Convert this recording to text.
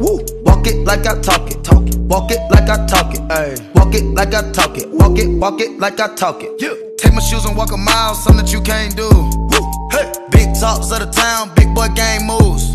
Woo. Walk it like I talk it. Talk it. Walk it like I talk it. ayy. Walk it like I talk it. Walk it, walk it like I talk it. Yeah. Take my shoes and walk a mile, something that you can't do. Woo. Hey. Big talks of the town, big boy gang moves.